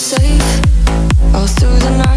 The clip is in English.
Safe. All through the night.